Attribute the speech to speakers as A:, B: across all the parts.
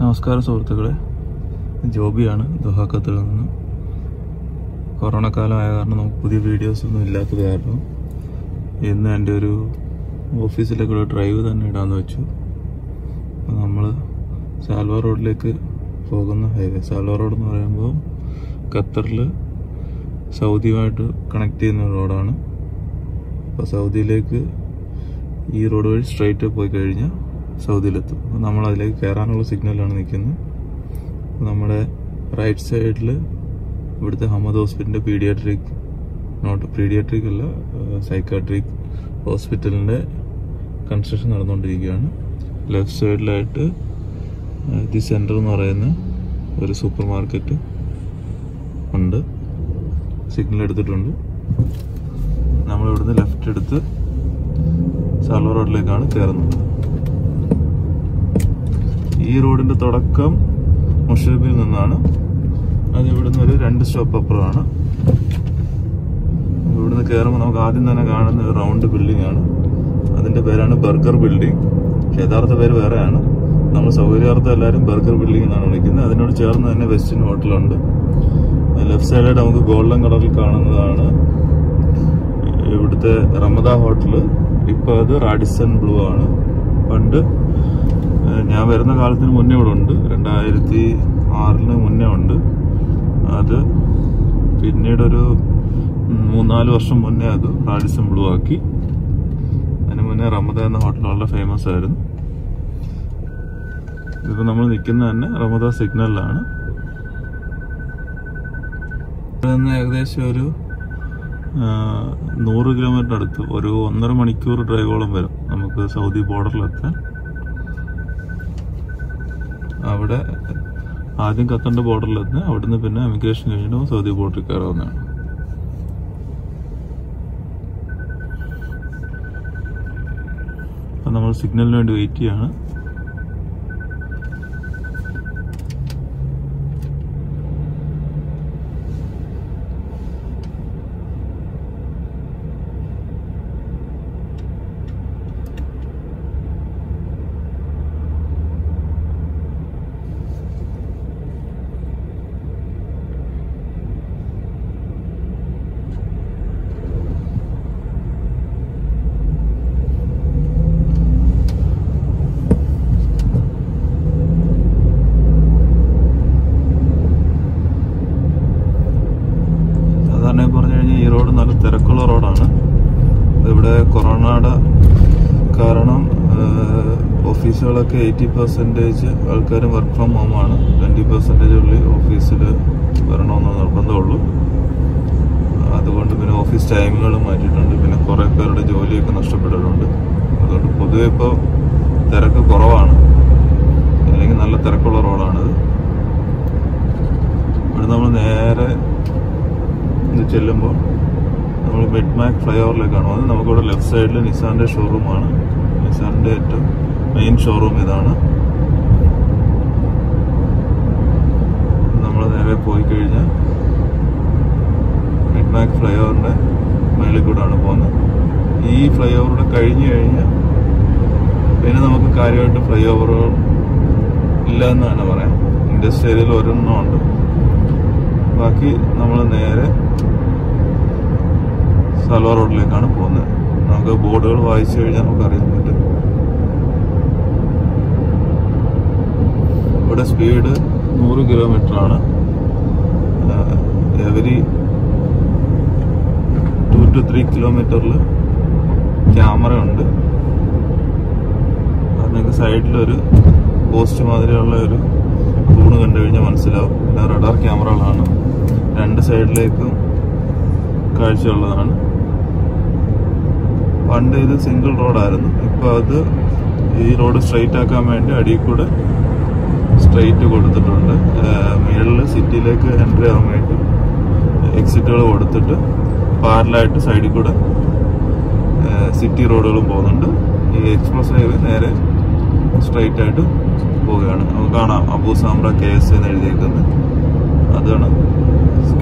A: നമസ്കാരം സുഹൃത്തുക്കളെ. ജോബിയാണ് ദുഹാക്കത്തിൽ നിന്ന്. കൊറോണ കാലമായ കാരണം നമുക്ക് പുതിയ വീഡിയോസ് ഒന്നും ഇല്ലാത്തത് ഇന്ന് എന്റെ ഒരു ഓഫീസിലേക്കുള്ള ഡ്രൈവ് തന്നെ ഇടാന്ന് വെച്ചു. നമ്മൾ സാൽവ റോഡിലേക്ക് പോകുന്ന ഹൈവേ സാൽവ റോഡ് എന്ന് പറയുമ്പോൾ ഖത്തറിൽ സൗദിയുമായിട്ട് കണക്ട് ചെയ്യുന്ന റോഡാണ്. അപ്പോൾ സൗദിയിലേക്ക് ഈ റോഡ് വഴി സ്ട്രൈറ്റ് പോയി കഴിഞ്ഞാൽ സൗദിയിലെത്തും. അപ്പോൾ നമ്മൾ അതിലേക്ക് കയറാനുള്ള സിഗ്നലാണ് നിൽക്കുന്നത് നമ്മുടെ റൈറ്റ് സൈഡിൽ ഇവിടുത്തെ ഹമ്മദ് ഹോസ്പിറ്റലിന്റെ പീഡിയാട്രിക് നോട്ട് പീഡിയാട്രിക് അല്ല സൈക്കാട്രിക് ഹോസ്പിറ്റലിന്റെ കൺസ്ട്രക്ഷൻ നടന്നുകൊണ്ടിരിക്കുകയാണ്. ലെഫ്റ്റ് സൈഡിലായിട്ട് ദി സെന്റർ എന്ന് പറയുന്ന ഒരു സൂപ്പർ മാർക്കറ്റ് ഉണ്ട്. സിഗ്നൽ എടുത്തിട്ടുണ്ട്. നമ്മൾ ഇവിടുന്ന് ലെഫ്റ്റ് എടുത്ത് സാൽവ റോഡിലേക്കാണ് കയറുന്നത്. ഈ റോഡിന്റെ തുടക്കം മുഷബിൽ നിന്നാണ്. അത് ഇവിടുന്ന് ഒരു രണ്ട് സ്റ്റോപ്പ് അപ്പുറമാണ്. ഇവിടുന്ന് കയറുമ്പോൾ നമുക്ക് ആദ്യം തന്നെ കാണുന്ന ഒരു റൗണ്ട് ബിൽഡിംഗ് ആണ്. അതിന്റെ പേരാണ് ബർഗർ ബിൽഡിംഗ് യഥാർത്ഥ പേര് വേറെയാണ്. നമ്മൾ സൗകര്യാർത്ഥം എല്ലാവരും ബർഗർ ബിൽഡിംഗ് എന്നാണ് വിളിക്കുന്നത്. അതിനോട് ചേർന്ന് തന്നെ വെസ്റ്റിൻ ഹോട്ടലുണ്ട് ലെഫ്റ്റ് സൈഡിലായിട്ട് നമുക്ക് ഗോൾഡൻ കളറിൽ കാണുന്നതാണ്. ഇവിടുത്തെ റമദ ഹോട്ടൽ ഇപ്പൊ അത് റാഡിസൺ ബ്ലൂ ആണ്. പണ്ട് ഞാൻ വരുന്ന കാലത്തിന് മുന്നേ ഇവിടെ ഉണ്ട്. രണ്ടായിരത്തി ആറിന് മുന്നേ ഉണ്ട്. അത് പിന്നീട് ഒരു മൂന്നാൽ വർഷം മുന്നേ അത് റാഡിസൺ ബ്ലൂ ആക്കി. അതിന് മുന്നേ റമദ എന്ന ഹോട്ടൽ വളരെ ഫേമസ് ആയിരുന്നു. ഇപ്പൊ നമ്മൾ നിൽക്കുന്ന തന്നെ റമദ സിഗ്നലിലാണ്. ഏകദേശം ഒരു നൂറ് കിലോമീറ്റർ അടുത്ത് ഒരു ഒന്നര മണിക്കൂർ ഡ്രൈവോളം വരും. നമുക്ക് സൗദി ബോർഡറിലെത്താൻ അവിടെ ആദ്യം ഖത്തറിന്റെ ബോർഡറിലെത്തുന്ന അവിടുന്ന് പിന്നെ ഇമിഗ്രേഷൻ കഴിഞ്ഞിട്ട് സൗദി ബോർഡറിൽ കയറാവുന്നതാണ്. അപ്പം നമ്മൾ സിഗ്നലിന് വേണ്ടി വെയിറ്റ് ചെയ്യാണ് സാധാരണ പറഞ്ഞു കഴിഞ്ഞാൽ ഈ റോഡ് നല്ല തിരക്കുള്ള റോഡാണ് ഇവിടെ കൊറോണയുടെ കാരണം ആഹ്, ഓഫീസുകളൊക്കെ എയ്റ്റി പെർസെന്റേജ് ആൾക്കാരും വർക്ക് ഫ്രം ഹോം ആണ്. ട്വന്റി പെർസെന്റേജ് ഉള്ളിൽ ഓഫീസിൽ വരണമെന്ന് നിർബന്ധമുള്ളൂ. അതുകൊണ്ട് പിന്നെ ഓഫീസ് ടൈമുകൾ മാറ്റിയിട്ടുണ്ട്. പിന്നെ കുറേ പേരുടെ ജോലിയൊക്കെ നഷ്ടപ്പെട്ടിട്ടുണ്ട്. അതുകൊണ്ട് പൊതുവെ ഇപ്പോൾ തിരക്ക് കുറവാണ്. അല്ലെങ്കിൽ നല്ല തിരക്കുള്ള റോഡാണിത് ഇവിടെ നമ്മൾ നേരെ ചെല്ലുമ്പോൾ നമ്മൾ ബെഡ്മാക് ഫ്ലൈ ഓവറിലേക്കാണ് വന്നത് നമുക്കിവിടെ ലെഫ്റ്റ് സൈഡിൽ നിസാന്റെ ഷോറൂമാണ് നിസാന്റെ ഏറ്റവും മെയിൻ ഷോറൂം ഇതാണ്. നമ്മൾ നേരെ പോയി കഴിഞ്ഞാൽ മിഡ് മാക് ഫ്ലൈ ഓവറിന്റെ മേളിൽ കൂടാണ് പോകുന്നത്. ഈ ഫ്ലൈ ഓവറിനെ കഴിഞ്ഞു കഴിഞ്ഞാൽ പിന്നെ നമുക്ക് കാര്യമായിട്ട് ഫ്ലൈ ഓവറുകൾ ഇല്ല എന്ന് തന്നെ പറയാം. ഇൻഡസ്ട്രി ഏരിയയിൽ ഒരെണ്ണം ഉണ്ട്. ബാക്കി നമ്മൾ നേരെ സലോ റോഡിലേക്കാണ് പോകുന്നത്. നമുക്ക് ബോർഡുകൾ വായിച്ചു കഴിഞ്ഞാൽ നമുക്ക് അറിയാൻ പറ്റും ഇവിടെ സ്പീഡ് നൂറ് കിലോമീറ്റർ ആണ് എവരി ടു ടു ത്രീ കിലോമീറ്ററിൽ ക്യാമറ ഉണ്ട്. അതിനൊക്കെ സൈഡിലൊരു പോസ്റ്റ് മാതിരിയുള്ള ഒരു തൂണ് കണ്ടു കഴിഞ്ഞാൽ മനസ്സിലാവും. പിന്നെ റഡാർ ക്യാമറകളാണ്. രണ്ട് സൈഡിലേക്കും കാഴ്ചയുള്ളതാണ്. പണ്ട് ഇത് സിംഗിൾ റോഡായിരുന്നു. ഇപ്പോൾ അത് ഈ റോഡ് സ്ട്രെയിറ്റ് ആക്കാൻ വേണ്ടി അടിയിൽ കൂടെ സ്ട്രെയിറ്റ് കൊടുത്തിട്ടുണ്ട്. മുകളിൽ സിറ്റിയിലേക്ക് എൻട്രി വേണ്ടി എക്സിറ്റുകൾ കൊടുത്തിട്ട് പാരലായിട്ട് സൈഡിൽ കൂടെ സിറ്റി റോഡുകളും പോകുന്നുണ്ട്. ഈ എക്സ്പ്രസ് ഹൈവേ നേരെ സ്ട്രെയിറ്റ് ആയിട്ട് പോവുകയാണ്. നമുക്ക് കാണാം. അബു സാമ്ര കെ എസ് എന്ന് എഴുതിയേക്കുന്നത്. അതാണ്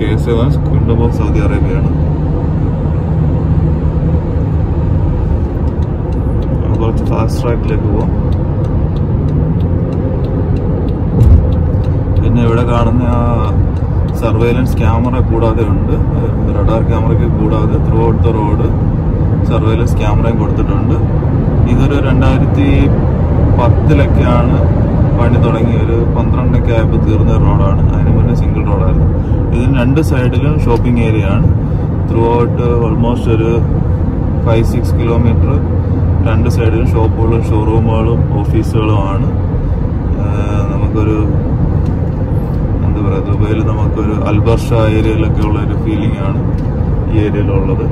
A: K S A of Saudi അറേബ്യയാണ്. ട്രാക്കിലേക്ക് പോവാം. പിന്നെ ഇവിടെ കാണുന്ന ആ സർവൈലൻസ് ക്യാമറ കൂടാതെ ഉണ്ട്. റഡാർ ക്യാമറയ്ക്ക് കൂടാതെ throughout the road surveillance ക്യാമറയും കൊടുത്തിട്ടുണ്ട്. ഇതൊരു രണ്ടായിരത്തി പത്തിലൊക്കെയാണ് പണി തുടങ്ങിയ ഒരു പന്ത്രണ്ടൊക്കെ ആയപ്പോൾ തീർന്ന റോഡാണ്. അതിന് മുന്നേ സിംഗിൾ റോഡായിരുന്നു ഇതിന് രണ്ട് സൈഡിലും ഷോപ്പിംഗ് ഏരിയ ആണ്. ത്രൂ ഔട്ട് ഓൾമോസ്റ്റ് ഒരു ഫൈവ് സിക്സ് കിലോമീറ്റർ രണ്ട് സൈഡിലും ഷോപ്പുകളും ഷോറൂമുകളും ഓഫീസുകളുമാണ് നമുക്കൊരു പറയുക ദുബൈയിൽ നമുക്കൊരു അൽബർഷ ഏരിയയിലൊക്കെ ഉള്ള ഒരു ഫീലിംഗ് ആണ് ഈ ഏരിയയിലുള്ളത്.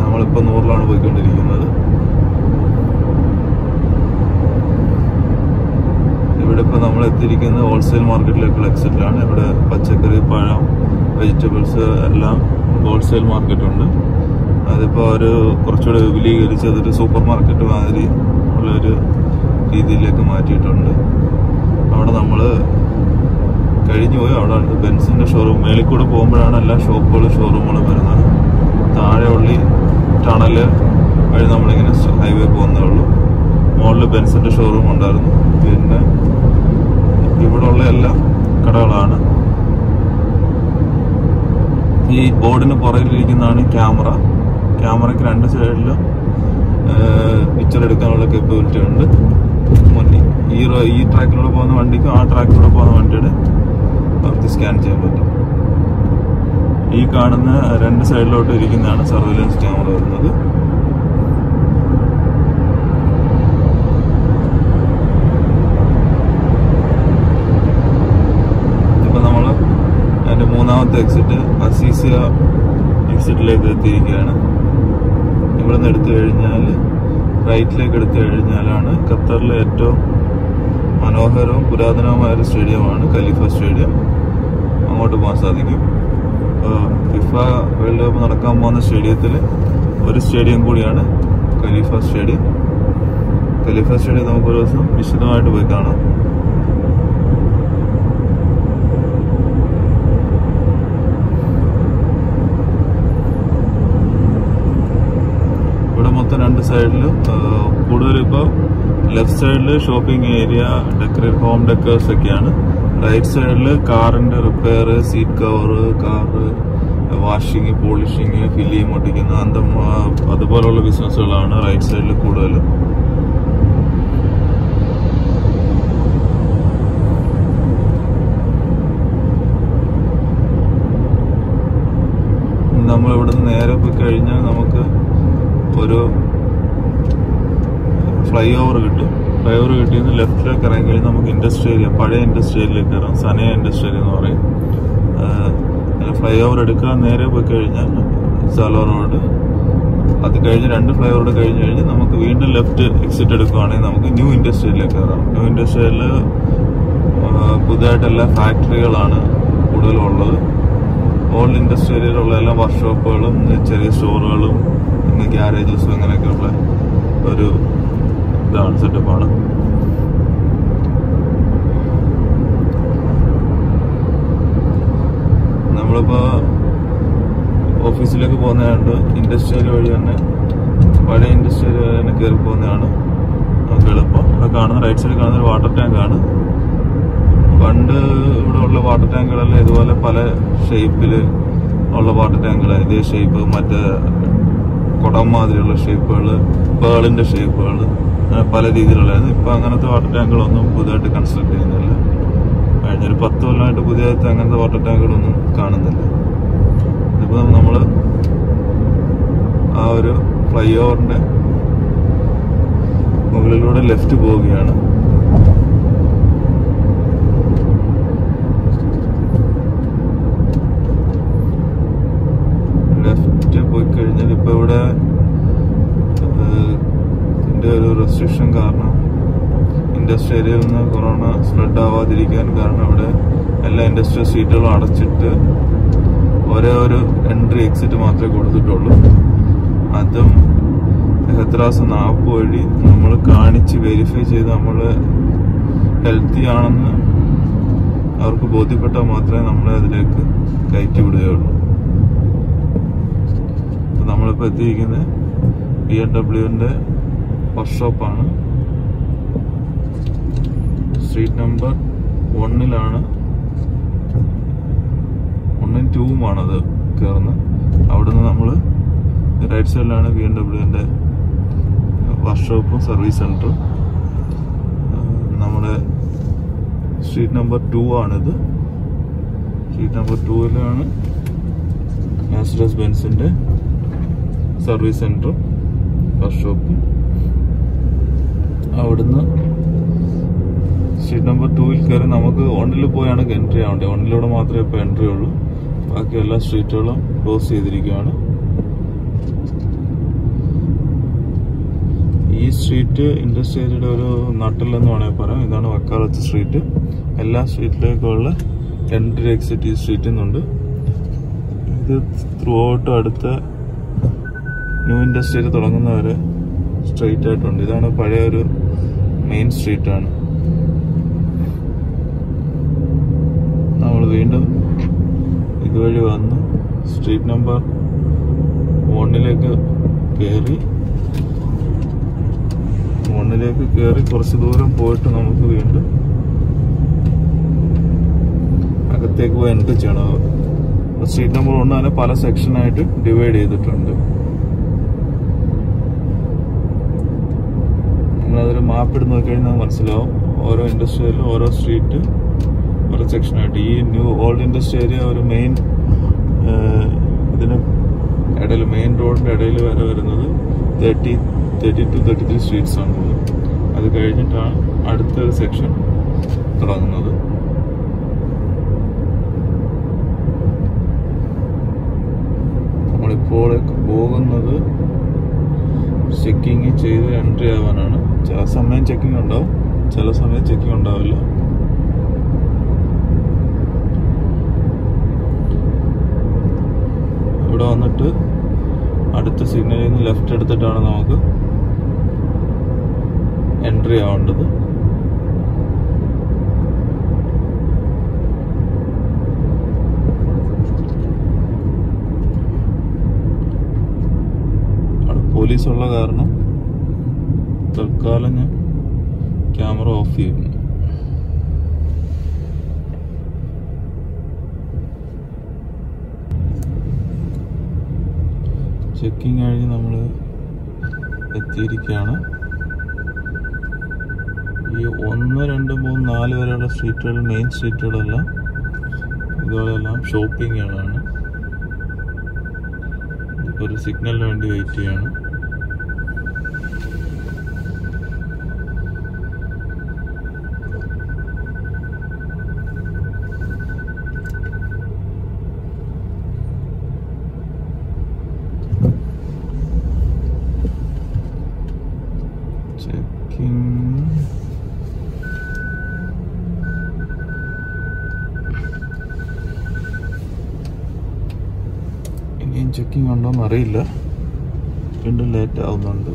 A: നമ്മളിപ്പോൾ നൂറിലാണ് പോയിക്കൊണ്ടിരിക്കുന്നത്. ഇവിടെ ഇപ്പോൾ നമ്മൾ എത്തിയിരിക്കുന്നത് ഹോൾസെയിൽ മാർക്കറ്റിലേക്കുള്ള എക്സിറ്റിലാണ് ഇവിടെ പച്ചക്കറി പഴം വെജിറ്റബിൾസ് എല്ലാം ഹോൾസെയിൽ മാർക്കറ്റുണ്ട് അതിപ്പോൾ ഒരു കുറച്ചുകൂടെ വിപുലീകരിച്ച് അതൊരു സൂപ്പർ മാർക്കറ്റ് മാതിരി ഉള്ളൊരു രീതിയിലേക്ക് മാറ്റിയിട്ടുണ്ട്. അവിടെ നമ്മൾ കഴിഞ്ഞു പോയി. അവിടെ ഉണ്ട് ബെൻസിന്റെ ഷോറൂം മേളിൽ കൂടെ പോകുമ്പോഴാണ് എല്ലാ ഷോപ്പുകളും ഷോറൂമുകളും വരുന്നത്. താഴെ ഉള്ളി ടണൽ വഴി നമ്മളിങ്ങനെ ഹൈവേ പോകുന്നേ ഉള്ളൂ. മുകളിൽ ബെൻസിന്റെ ഷോറൂം ഉണ്ടായിരുന്നു. പിന്നെ ഇവിടെ ഉള്ള എല്ലാ കടകളാണ്. ഈ ബോർഡിന് പുറകിലിരിക്കുന്നതാണ് ക്യാമറ. ക്യാമറയ്ക്ക് രണ്ട് സൈഡിലും പിക്ചർ എടുക്കാനുള്ള കേപ്പബിലിറ്റി ഉണ്ട്. മുന്നിൽ ഈ ഈ ട്രാക്കിലൂടെ പോകുന്ന വണ്ടിക്കും ആ ട്രാക്കിലൂടെ പോകുന്ന വണ്ടിയുടെ അവർക്ക് സ്കാൻ ചെയ്യാൻ പറ്റും. ഈ കാണുന്ന രണ്ട് സൈഡിലോട്ട് ഇരിക്കുന്നതാണ് സർവൈലൻസ് ക്യാമറ വരുന്നത്. മൂന്നാമത്തെ എക്സിറ്റ് അസീസിയ എക്സിറ്റിലേക്ക് എത്തിയിരിക്കുകയാണ്. ഇവിടെ നിന്ന് എടുത്തു കഴിഞ്ഞാൽ റൈറ്റിലേക്ക് എടുത്തു കഴിഞ്ഞാലാണ് ഖത്തറിലെ ഏറ്റവും മനോഹരവും പുരാതനവുമായ ഒരു സ്റ്റേഡിയമാണ് ഖലീഫ സ്റ്റേഡിയം. അങ്ങോട്ട് പോകാൻ സാധിക്കും. ഫിഫ വേൾഡ് കപ്പ് നടക്കാൻ പോകുന്ന സ്റ്റേഡിയത്തിൽ ഒരു സ്റ്റേഡിയം കൂടിയാണ് ഖലീഫ സ്റ്റേഡിയം. ഖലീഫ സ്റ്റേഡിയം നമുക്ക് ഒരു ദിവസം വിശദമായിട്ട് പോയി കാണാം. ഇവിടെ രണ്ട് സൈഡിലും കൂടുതലിപ്പോൾ ലെഫ്റ്റ് സൈഡിൽ shopping area decorate home decors ഒക്കെയാണ്. റൈറ്റ് സൈഡിൽ കാറിന്റെ repair seat cover car washing polishing ഫില്ലിയും ഒട്ടിക്കുന്ന അന്ത അതുപോലുള്ള ബിസിനസ്സുകളാണ് റൈറ്റ് സൈഡിൽ കൂടുതലും. നമ്മൾ ഇവിടുന്ന് നേരെ പോയി കഴിഞ്ഞാൽ നമുക്ക് ഒരു ഫ്ലൈ ഓവർ കിട്ടും. ഫ്ലൈ ഓവർ കിട്ടിയെന്ന് ലെഫ്റ്റിലേക്ക് ഇറങ്ങി നമുക്ക് ഇൻഡസ്ട്രി ഏരിയ പഴയ ഇൻഡസ്ട്രി ഏരിയയിലേക്ക് കയറാം സനയ ഇൻഡസ്ട്രി ഏരിയ എന്ന് പറയും. ഫ്ലൈ ഓവർ എടുക്കാൻ നേരെ പോയി കഴിഞ്ഞാൽ സാലോ റോഡ്. അത് കഴിഞ്ഞ് രണ്ട് ഫ്ലൈ ഓവർ കഴിഞ്ഞ് കഴിഞ്ഞ് നമുക്ക് വീണ്ടും ലെഫ്റ്റ് എക്സിറ്റ് എടുക്കുകയാണെങ്കിൽ നമുക്ക് ന്യൂ ഇൻഡസ്ട്രിയിലേക്ക് കയറാം ന്യൂ ഇൻഡസ്ട്രിയിൽ പുതുതായിട്ട് ഫാക്ടറികളാണ് കൂടുതലും ഓൾഡ് ഇൻഡസ്ട്രി ഏരിയയിലുള്ള എല്ലാ വർക്ക്ഷോപ്പുകളും ചെറിയ സ്റ്റോറുകളും പിന്നെ ഗ്യാരേജസും അങ്ങനെയൊക്കെയുള്ള ഒരു ഇതാണ് സെറ്റപ്പാണ് നമ്മളിപ്പോ ഓഫീസിലേക്ക് പോകുന്നതുകൊണ്ട് ഇൻഡസ്ട്രിയൽ വഴി തന്നെ പഴയ ഇൻഡസ്ട്രിയൽ വഴി തന്നെ കയറി പോകുന്നതാണ് നമുക്ക് എളുപ്പം. ഇവിടെ കാണുന്ന റൈറ്റ് സൈഡിൽ കാണുന്ന ഒരു വാട്ടർ ടാങ്ക് ആണ്. പണ്ട് ഇവിടെ ഉള്ള വാട്ടർ ടാങ്കുകളെല്ലാം ഇതുപോലെ പല ഷേപ്പിൽ ഉള്ള വാട്ടർ ടാങ്കുകൾ ഇതേ ഷേപ്പ് മറ്റേ കുടം മാതിരിയുള്ള ഷേപ്പുകൾ പേളിന്റെ ഷേപ്പുകൾ പല രീതിയിലുള്ളതായിരുന്നു. ഇപ്പൊ അങ്ങനത്തെ വാട്ടർ ടാങ്കുകളൊന്നും പുതിയതായിട്ട് കൺസ്ട്രക്ട് ചെയ്യുന്നില്ല. കഴിഞ്ഞൊരു പത്ത് കൊല്ലമായിട്ട് പുതിയതായിട്ട് അങ്ങനത്തെ വാട്ടർ ടാങ്കുകളൊന്നും കാണുന്നില്ല. ഇതിപ്പോൾ നമ്മൾ ആ ഒരു ഫ്ലൈ ഓവറിന്റെ മുകളിലൂടെ ലെഫ്റ്റ് പോവുകയാണ് ലെഫ്റ്റ് പോയി കഴിഞ്ഞാൽ ഇപ്പൊ ഇവിടെ ഏഹ്, ഇതിന്റെ ഒരു റെസ്ട്രിക്ഷൻ കാരണം ഇൻഡസ്ട്രി ഏരിയയിൽ നിന്ന് കൊറോണ സ്പ്രെഡ് ആവാതിരിക്കാൻ കാരണം ഇവിടെ എല്ലാ ഇൻഡസ്ട്രിയൽ സീറ്റുകളും അടച്ചിട്ട് ഒരേ ഒരു എൻട്രി എക്സിറ്റ് മാത്രമേ കൊടുത്തിട്ടുള്ളൂ. അതും ഹെത്രാസ് ആപ്പ് വഴി നമ്മൾ കാണിച്ച് വെരിഫൈ ചെയ്ത് നമ്മൾ ഹെൽത്തി ആണെന്ന് അവർക്ക് ബോധ്യപ്പെട്ടാൽ മാത്രമേ നമ്മളെ അതിലേക്ക് കയറ്റി വിടുകയുള്ളൂ. നമ്മളിപ്പോൾ നമ്മളിപ്പോ എത്തിയിരിക്കുന്നത് ബി എം ഡബ്ല്യുവിന്റെ വർക്ക്ഷോപ്പാണ് സ്ട്രീറ്റ് നമ്പർ വണ്ണിലാണ് വണ്ണും അത് കയറുന്നത് അവിടുന്ന് നമ്മൾ റൈറ്റ് സൈഡിലാണ് ബി എം ഡബ്ല്യുവിന്റെ വർക്ക്ഷോപ്പും സർവീസ് സെന്ററും നമ്മുടെ സ്ട്രീറ്റ് നമ്പർ ടു ആണിത് സ്ട്രീറ്റ് നമ്പർ ടൂവിലാണ് മാസ്റ്റേഴ്സ് ബെൻസിന്റെ സർവീസ് സെന്ററും വർക്ക്ഷോപ്പും അവിടുന്ന് സ്ട്രീറ്റ് നമ്പർ ടൂവിൽ കയറി നമുക്ക് ഓണിൽ പോയാണ് എൻട്രി ആവേണ്ടത്. ഓണിലൂടെ മാത്രമേ ഇപ്പോൾ എൻട്രി ഉള്ളൂ. ബാക്കി എല്ലാ സ്ട്രീറ്റുകളും ക്ലോസ് ചെയ്തിരിക്കുകയാണ്. ഈ സ്ട്രീറ്റ് ഇൻഡസ്ട്രിയുടെ ഒരു നട്ടിലെന്ന് വേണമെങ്കിൽ പറയാം. ഇതാണ് വക്കാലത്ത് സ്ട്രീറ്റ് എല്ലാ സ്ട്രീറ്റിലേക്കുള്ള എൻട്രി എക്സിറ്റ് ഈ സ്ട്രീറ്റിൽ നിന്നുണ്ട് ഇത് ത്രൂ ഔട്ട് അടുത്ത ന്യൂ ഇൻഡസ്ട്രിയിൽ തുടങ്ങുന്നവരെ സ്ട്രെയിറ്റ് ആയിട്ടുണ്ട്. ഇതാണ് പഴയ ഒരു മെയിൻ സ്ട്രീറ്റാണ് നമ്മൾ വീണ്ടും ഇതുവഴി വന്ന് സ്ട്രീറ്റ് നമ്പർ വണ്ണിലേക്ക് കയറി വണ്ണിലേക്ക് കയറി കുറച്ച് ദൂരം പോയിട്ട് നമുക്ക് വീണ്ടും അകത്തേക്ക് പോയി എൻട്രി ചെയ്യണം. സ്ട്രീറ്റ് നമ്പർ ഒന്ന് തന്നെ പല സെക്ഷനായിട്ട് ഡിവൈഡ് ചെയ്തിട്ടുണ്ട്. നിങ്ങളതൊരു മാപ്പ് എടുത്ത് നോക്കിക്കഴിഞ്ഞാൽ മനസ്സിലാവും. ഓരോ ഇൻഡസ്ട്രിയിലും ഓരോ സ്ട്രീറ്റ് ഓരോ സെക്ഷനായിട്ട് ഈ ന്യൂ ഓൾഡ് ഇൻഡസ്ട്രി ഏരിയ ഒരു മെയിൻ ഇതിന് ഇടയിൽ മെയിൻ റോഡിന്റെ ഇടയിൽ വരെ വരുന്നത് thirty thirty two thirty three streets ആണുള്ളത് അത് കഴിഞ്ഞിട്ടാണ് അടുത്തൊരു സെക്ഷൻ തുടങ്ങുന്നത്. നമ്മളിപ്പോൾ പോകുന്നത് ചെക്കിങ് ചെയ്ത് എൻട്രി ആവാനാണ്. ചില സമയം ചെക്കിംഗ് ഉണ്ടാവും ചില സമയം ചെക്കിംഗ് ഉണ്ടാവില്ല. ഇവിടെ വന്നിട്ട് അടുത്ത സിഗ്നലിൽ നിന്ന് ലെഫ്റ്റ് എടുത്തിട്ടാണ് നമുക്ക് എൻട്രി ആവേണ്ടത്. പോലീസുള്ള കാരണം തൽക്കാലം ഞാൻ ക്യാമറ ഓഫ് ചെയ്യുന്നു. ചെക്കിങ് കഴിഞ്ഞ് നമ്മൾ എത്തിയിരിക്കുകയാണ്. ഈ ഒന്ന് രണ്ട് മൂന്ന് നാല് വരെയുള്ള സ്ട്രീറ്റുകൾ മെയിൻ സ്ട്രീറ്റുകളെല്ലാം ഇതുപോലെല്ലാം ഷോപ്പിങ്ങുകളാണ് ഇപ്പോൾ ഒരു സിഗ്നലിന് വേണ്ടി വെയിറ്റ് ചെയ്യാണ്. ഇനിയും ഉണ്ടോ അറിയില്ല വീണ്ടും ലേറ്റ് ആവുന്നുണ്ട്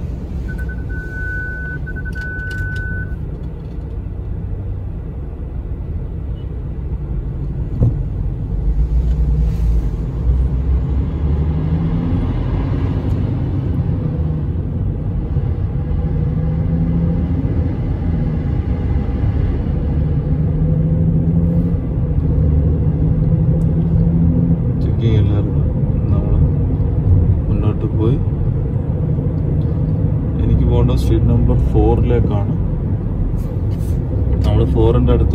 A: ചെക്കിങ് എല്ലാവർക്കും നമ്മൾ മുന്നോട്ട് പോയി എനിക്ക് പോകേണ്ട സ്ട്രീറ്റ് നമ്പർ ഫോറിലേക്കാണ് നമ്മൾ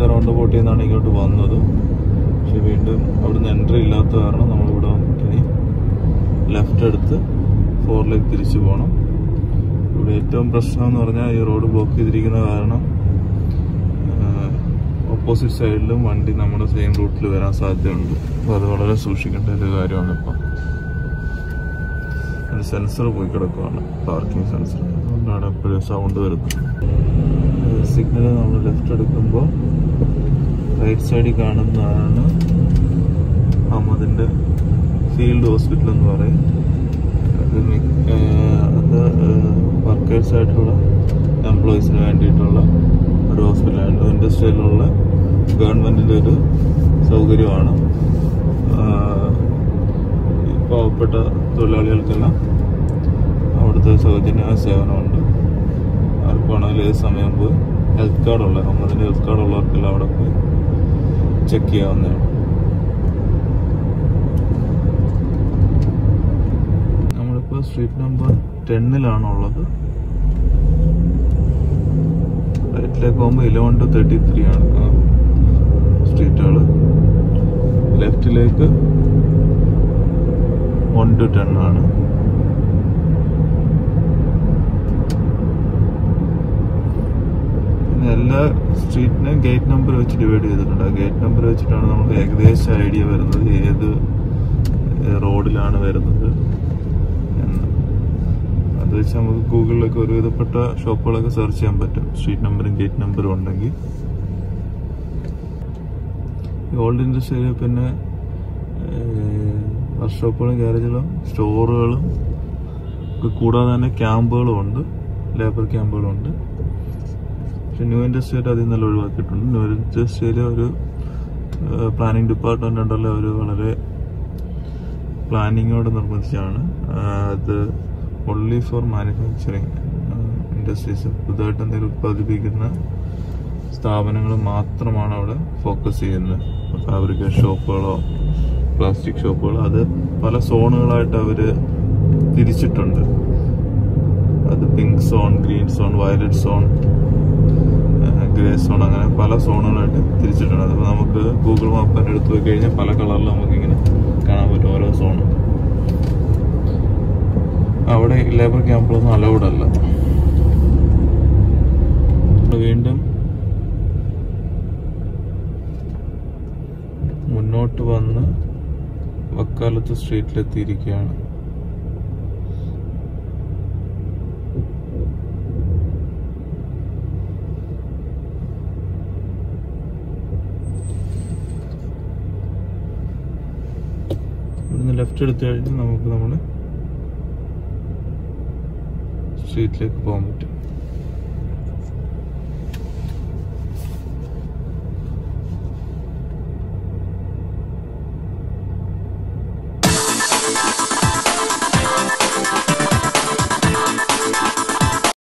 A: അടുത്ത റൗണ്ട് ബോട്ടിൽ നിന്നാണ് ഇങ്ങോട്ട് വന്നത്. പക്ഷെ വീണ്ടും അവിടുന്ന് എൻട്രി ഇല്ലാത്ത കാരണം നമ്മളിവിടെ വന്നിട്ട് ഇനി ലെഫ്റ്റ് എടുത്ത് ഫോറിലേക്ക് തിരിച്ചു പോകണം. ഇവിടെ ഏറ്റവും പ്രശ്നം എന്ന് പറഞ്ഞാൽ ഈ റോഡ് ബ്ലോക്ക് ചെയ്തിരിക്കുന്ന കാരണം ഓപ്പോസിറ്റ് സൈഡിലും വണ്ടി നമ്മുടെ സെയിം റൂട്ടിൽ വരാൻ സാധ്യതയുണ്ട്. അപ്പോൾ അത് വളരെ സൂക്ഷിക്കേണ്ട ഒരു കാര്യമാണ് ഇപ്പം. അത് സെൻസർ പോയി കിടക്കുവാണ് പാർക്കിംഗ് സെൻസർ അതുകൊണ്ടാണ് എപ്പോഴും സൗണ്ട് വരുന്നത്. സിഗ്നൽ നമ്മൾ ലെഫ്റ്റ് എടുക്കുമ്പോൾ റൈറ്റ് സൈഡിൽ കാണുന്നതാണ് അഹമ്മദിന്റെ ഫീൽഡ് ഹോസ്പിറ്റൽ എന്ന് പറയും. അത് വർക്കേഴ്സായിട്ടുള്ള എംപ്ലോയീസിന് വേണ്ടിയിട്ടുള്ള ഒരു ഹോസ്പിറ്റലാണ് ഇൻഡസ്ട്രിയിലുള്ള ഗവൺമെന്റിന്റെ ഒരു സൗകര്യമാണ്. പാവപ്പെട്ട തൊഴിലാളികൾക്കെല്ലാം അവിടുത്തെ സൗജന്യ സേവനമുണ്ട്. ആർക്കാണെങ്കിലും ഏത് സമയം പോയി ഹെൽത്ത് കാർഡുള്ള അമ്മതിന്റെ ഹെൽത്ത് കാർഡുള്ളവർക്കെല്ലാം അവിടെ പോയി ചെക്ക് ചെയ്യാവുന്നതാണ് നമ്മളിപ്പോൾ സ്ട്രീറ്റ് നമ്പർ ടെന്നിലാണ് ഉള്ളത്. റൈറ്റിലേക്ക് പോകുമ്പോൾ ഇലവൻ ടു തേർട്ടി ത്രീ ആണ്. സ്ട്രീറ്റുകൾ ലെഫ്റ്റിലേക്ക് വൺ ടു ടെൻ ആണ് പിന്നെ എല്ലാ സ്ട്രീറ്റിനെയും ഗേറ്റ് നമ്പർ വെച്ച് ഡിവൈഡ് ചെയ്തിട്ടുണ്ട്. ആ ഗേറ്റ് നമ്പർ വെച്ചിട്ടാണ് നമുക്ക് ഏകദേശം ഐഡിയ വരുന്നത് ഏത് റോഡിലാണ് വരുന്നത് അത് വെച്ച് നമുക്ക് ഗൂഗിളിലൊക്കെ ഒരുവിധപ്പെട്ട ഷോപ്പുകളൊക്കെ സെർച്ച് ചെയ്യാൻ പറ്റും. സ്ട്രീറ്റ് നമ്പറും ഗേറ്റ് നമ്പറും ഉണ്ടെങ്കിൽ. ഓൾഡ് ഇൻഡസ്ട്രിയിൽ പിന്നെ വർക്ക്ഷോപ്പുകളും ഗ്യാരേജുകളും സ്റ്റോറുകളും കൂടാതെ തന്നെ ക്യാമ്പുകളും ഉണ്ട്. ലേബർ ക്യാമ്പുകളും ഉണ്ട്. പക്ഷെ ന്യൂ ഇൻഡസ്ട്രിയിൽ അതിൽ നിന്നെല്ലാം ഒഴിവാക്കിയിട്ടുണ്ട്. ന്യൂ ഇൻഡസ്ട്രിയിൽ ഒരു പ്ലാനിങ് ഡിപ്പാർട്ട്മെന്റ് ഉണ്ടല്ലോ. അവർ വളരെ പ്ലാനിങ്ങോട് നിർമ്മിച്ചാണ് അത് ഒൺലി ഫോർ മാനുഫാക്ചറിങ് ഇൻഡസ്ട്രീസ് പുതുതായിട്ട് എന്തെങ്കിലും ഉത്പാദിപ്പിക്കുന്ന സ്ഥാപനങ്ങൾ മാത്രമാണ് അവിടെ ഫോക്കസ് ചെയ്യുന്നത്. ഫാബ്രിക്കൽ ഷോപ്പുകളോ പ്ലാസ്റ്റിക് ഷോപ്പുകളോ അത് പല സോണുകളായിട്ട് അവർ തിരിച്ചിട്ടുണ്ട്. അത് pink zone green zone violet zone grey zone അങ്ങനെ പല സോണുകളായിട്ട് തിരിച്ചിട്ടുണ്ട്. അതിപ്പോൾ നമുക്ക് ഗൂഗിൾ മാപ്പ് തന്നെ എടുത്തു പോയി കഴിഞ്ഞാൽ പല കളറിൽ നമുക്കിങ്ങനെ കാണാൻ പറ്റും ഓരോ സോൺ. അവിടെ ലേബർ ക്യാമ്പുകളൊന്നും അലൗഡ് അല്ല. വീണ്ടും മുന്നോട്ട് വന്ന് വക്കാലത്ത് സ്ട്രീറ്റിലെത്തിയിരിക്കുകയാണ് ഇവിടുന്ന് ലെഫ്റ്റ് എടുത്തു കഴിഞ്ഞാൽ നമുക്ക് നമ്മുടെ സ്ട്രീറ്റിലേക്ക് പോകാൻ പറ്റും.